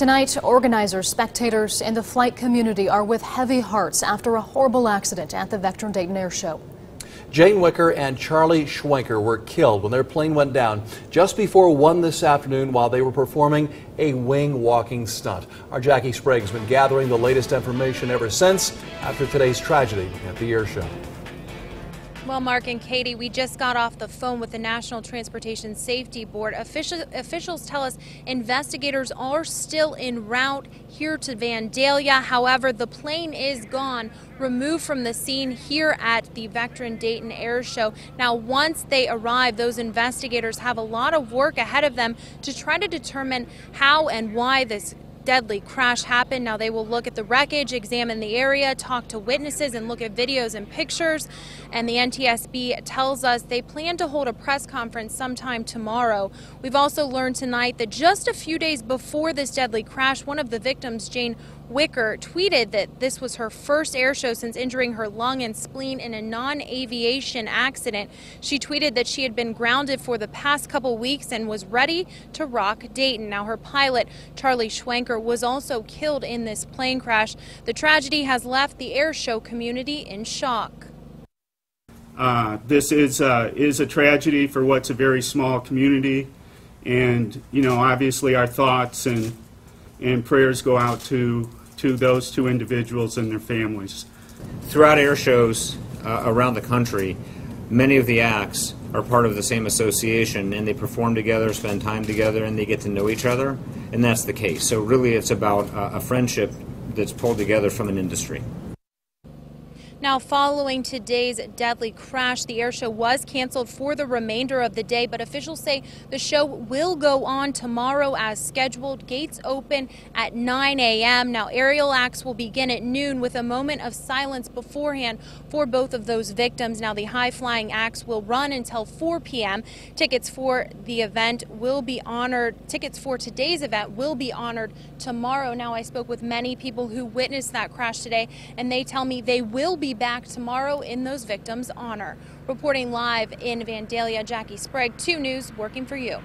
Tonight, organizers, spectators, and the flight community are with heavy hearts after a horrible accident at the Vectren Dayton Air Show. Jane Wicker and Charlie Schwenke were killed when their plane went down just before 1 this afternoon while they were performing a wing walking stunt. Our Jackie Sprague has been gathering the latest information ever since after today's tragedy at the air show. Well, Mark and Katie, we just got off the phone with the National Transportation Safety Board. Official, officials tell us investigators are still en route here to Vandalia. However, the plane is gone, removed from the scene here at the Vectren Dayton Air Show. Now, once they arrive, those investigators have a lot of work ahead of them to try to determine how and why this deadly crash happened. Now they will look at the wreckage, examine the area, talk to witnesses, and look at videos and pictures. And the NTSB tells us they plan to hold a press conference sometime tomorrow. We've also learned tonight that just a few days before this deadly crash, one of the victims, Jane Wicker, tweeted that this was her first air show since injuring her lung and spleen in a non aviation accident. She tweeted that she had been grounded for the past couple weeks and was ready to rock Dayton. Now, her pilot, Charlie Schwenke, was also killed in this plane crash. The tragedy has left the air show community in shock. Uh, this is uh, is a tragedy for what's a very small community, and you know obviously our thoughts and and prayers go out to to those two individuals and their families. Throughout air shows uh, around the country, many of the acts are part of the same association and they perform together, spend time together, and they get to know each other, and that's the case. So, really, it's about uh, a friendship that's pulled together from an industry. Now, following today's deadly crash, the air show was canceled for the remainder of the day, but officials say the show will go on tomorrow as scheduled. Gates open at 9 a.m. Now, aerial acts will begin at noon with a moment of silence beforehand for both of those victims. Now, the high flying acts will run until 4 p.m. Tickets for the event will be honored. Tickets for today's event will be honored tomorrow. Now, I spoke with many people who witnessed that crash today, and they tell me they will back tomorrow in those victims' honor. Reporting live in Vandalia, Jackie Sprague, 2 News, working for you.